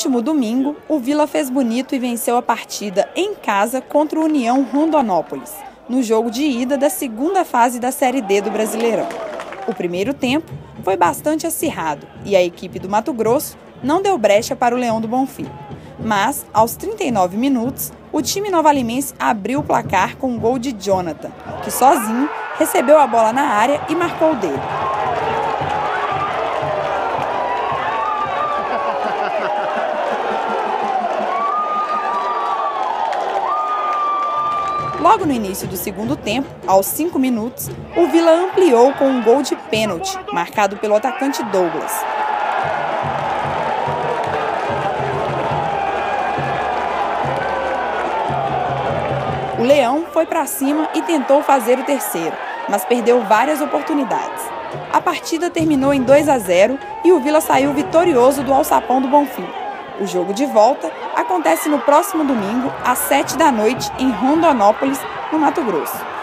último domingo, o Vila fez bonito e venceu a partida em casa contra o União Rondonópolis, no jogo de ida da segunda fase da Série D do Brasileirão. O primeiro tempo foi bastante acirrado e a equipe do Mato Grosso não deu brecha para o Leão do Bonfim. Mas, aos 39 minutos, o time novalimense abriu o placar com um gol de Jonathan, que sozinho recebeu a bola na área e marcou o dele. Logo no início do segundo tempo, aos 5 minutos, o Vila ampliou com um gol de pênalti, marcado pelo atacante Douglas. O Leão foi para cima e tentou fazer o terceiro, mas perdeu várias oportunidades. A partida terminou em 2 a 0 e o Vila saiu vitorioso do Alçapão do Bonfim. O jogo de volta acontece no próximo domingo, às 7 da noite, em Rondonópolis, no Mato Grosso.